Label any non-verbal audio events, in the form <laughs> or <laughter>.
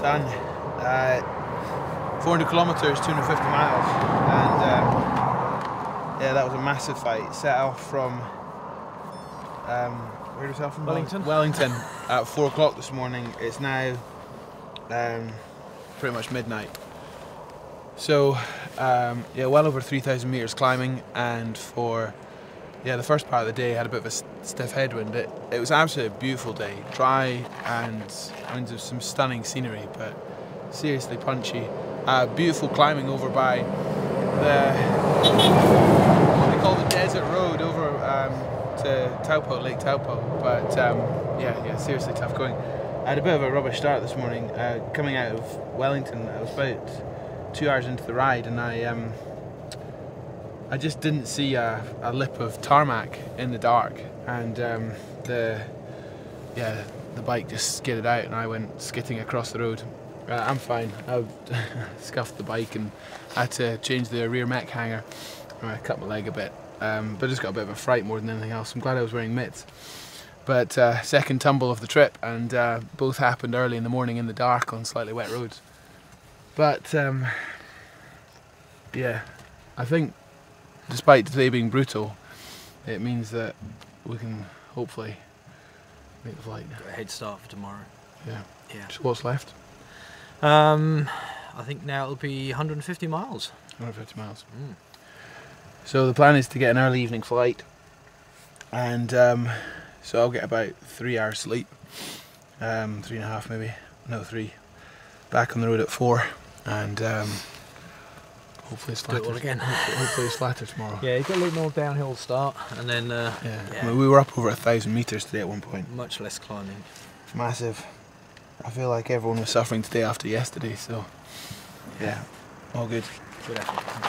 done. Uh, 400 kilometres, 250 miles, and um, yeah, that was a massive fight. Set off from um, where was that from? Wellington. Wellington <laughs> at four o'clock this morning. It's now um, pretty much midnight. So um, yeah, well over 3,000 meters climbing, and for yeah the first part of the day had a bit of a stiff headwind. It, it was absolutely a beautiful day, dry and I some stunning scenery, but seriously punchy. Uh, beautiful climbing over by the what they call the desert road over um, to Taupo, Lake Taupo. But um, yeah, yeah, seriously tough going. I had a bit of a rubbish start this morning. Uh, coming out of Wellington, I was about two hours into the ride, and I um, I just didn't see a, a lip of tarmac in the dark, and um, the yeah the bike just skidded out, and I went skitting across the road. Uh, I'm fine. I <laughs> scuffed the bike and had to change the rear mech hanger. I cut my leg a bit, um, but just got a bit of a fright more than anything else. I'm glad I was wearing mitts. But uh, second tumble of the trip, and uh, both happened early in the morning in the dark on slightly wet roads. But um, yeah, I think despite today being brutal, it means that we can hopefully make the flight. Got a head start for tomorrow. Yeah. Yeah. Just what's left? Um, I think now it'll be 150 miles. 150 miles. Mm. So the plan is to get an early evening flight, and um, so I'll get about three hours sleep, um, three and a half maybe, no three. Back on the road at four, and um, hopefully it's Do it all again. Hopefully, hopefully it's flatter tomorrow. Yeah, you've got a little more downhill start, and then uh, Yeah. Yeah. I mean, we were up over a thousand meters today at one point. much less climbing. Massive. I feel like everyone was suffering today after yesterday, so yeah, all good. Good effort.